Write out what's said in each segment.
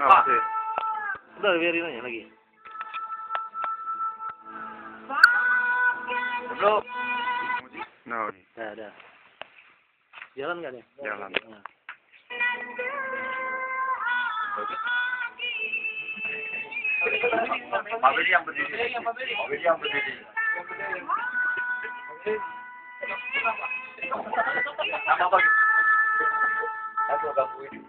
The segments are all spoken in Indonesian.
Apa Pak. Udah biarin aja lagi. Bro. No. Udah, udah. Jalan nggak nih? Jalan. Nah. Pak Willy yang berdiri. Pak Willy yang berdiri. Nama apa? Aku gangguin.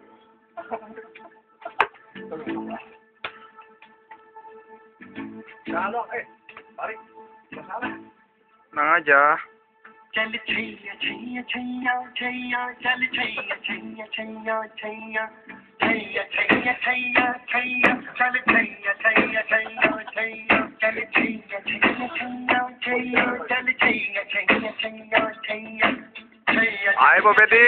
Nang aja. चल छैया छैया छैया छैया चल छैया छैया छैया छैया छैया छैया छैया छैया चल छैया छैया छैया छैया चल छैया छैया छैया छैया चल छैया छैया छैया छैया Chaiyya Ayo, Pak Bedi.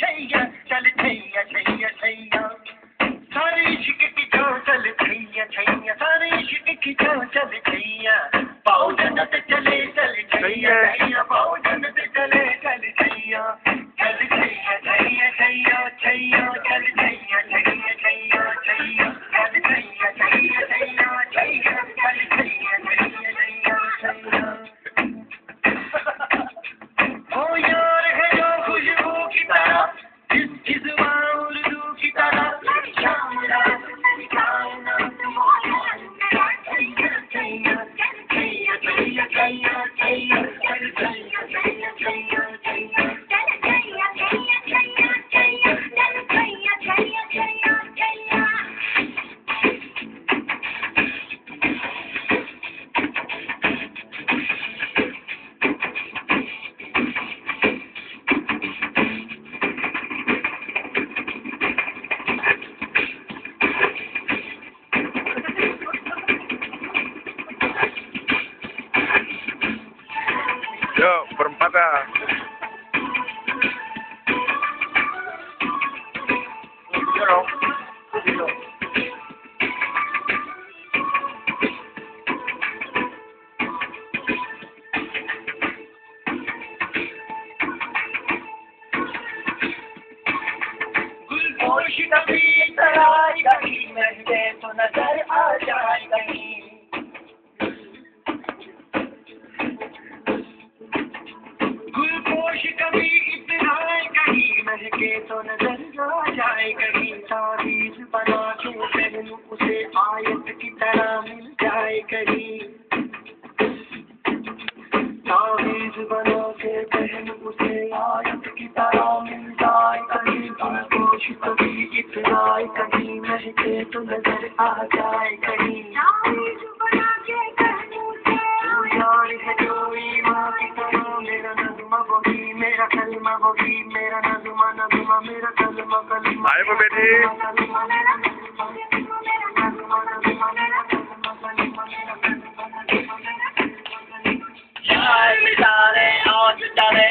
छैया चल छैया छैया छैया सारे इश्क की जो चल छैया छैया सारे इश्क की जो चल छैया yeah. Yo, berempat ah. Yo. गुलपोश कभी तराई कहीं महके तो नजर आ जाए कहीं कभी तुमको कभी इतराए कहीं महके तो नज़र आ जाए कहीं मेरा कलमा होगी मेरा नजुमा नजुमा मेरा कलमा कलमा आए वो बेटी यार मिटारे और मिटारे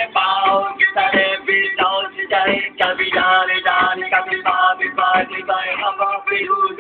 Hadi Bay Hava Behu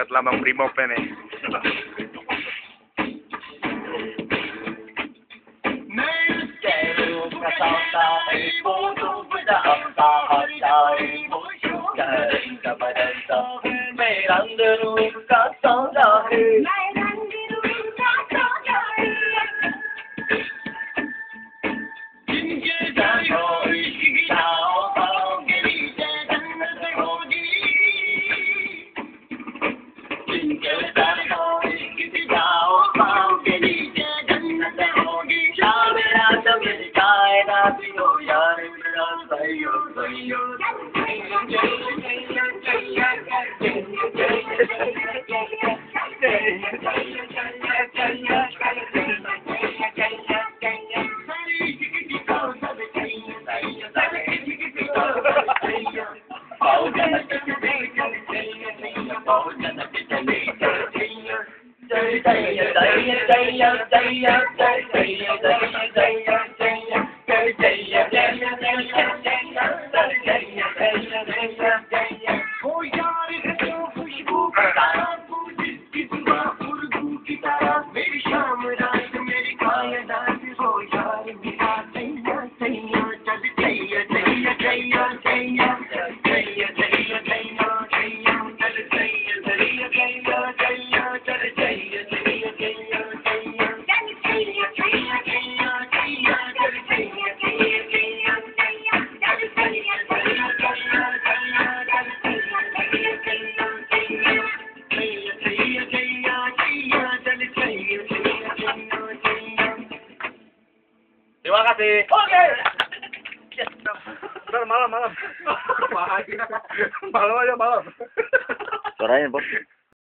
At lamang primo pen eh. Hãy subscribe cho kênh Ghiền Mì Gõ Để không bỏ lỡ những video hấp dẫn day, day, day, day, day, day, day, day, day, Terima kasih. Oke. Ntar malam malam. malam aja malam. Suaranya Bos.